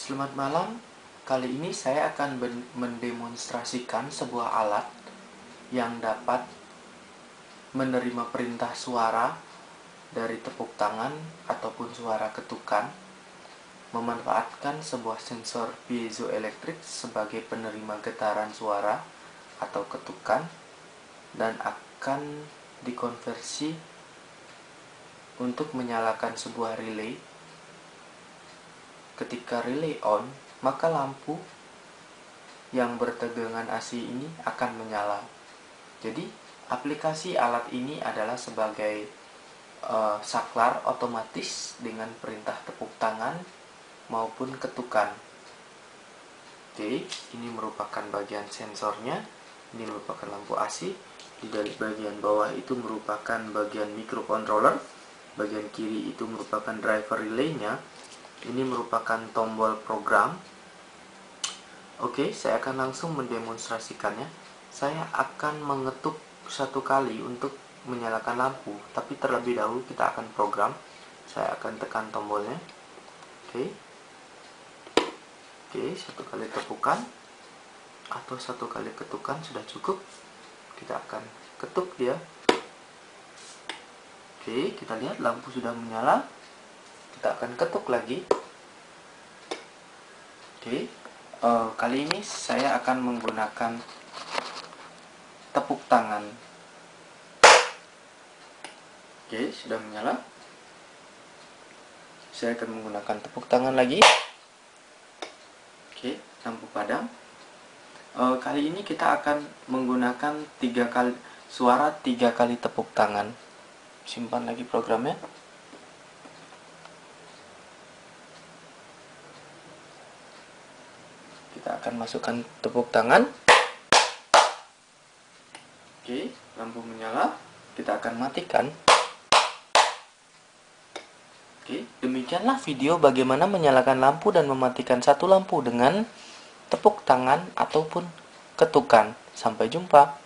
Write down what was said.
Selamat malam. Kali ini saya akan mendemonstrasikan sebuah alat yang dapat menerima perintah suara dari tepuk tangan ataupun suara ketukan, memanfaatkan sebuah sensor piezoelektrik sebagai penerima getaran suara atau ketukan dan akan dikonversi untuk menyalakan sebuah relay ketika relay on, maka lampu yang bertegangan AC ini akan menyala. Jadi, aplikasi alat ini adalah sebagai uh, saklar otomatis dengan perintah tepuk tangan maupun ketukan. Oke, ini merupakan bagian sensornya. Ini merupakan lampu AC. Di dari bagian bawah itu merupakan bagian microcontroller. Bagian kiri itu merupakan driver relaynya ini merupakan tombol program. Oke saya akan langsung mendemonstrasikannya. Saya akan mengetuk satu kali untuk menyalakan lampu tapi terlebih dahulu kita akan program. Saya akan tekan tombolnya. Oke. Oke satu kali tepukan atau satu kali ketukan sudah cukup. Kita akan ketuk dia. Oke kita lihat lampu sudah menyala kita akan ketuk lagi. Oke uh, kali ini saya akan menggunakan tepuk tangan. Oke sudah menyala. Saya akan menggunakan tepuk tangan lagi. Oke lampu padam uh, kali ini kita akan menggunakan tiga kali suara tiga kali tepuk tangan. Simpan lagi programnya kita akan masukkan tepuk tangan. Oke lampu menyala. Kita akan matikan. Oke demikianlah video bagaimana menyalakan lampu dan mematikan satu lampu dengan tepuk tangan ataupun ketukan. Sampai jumpa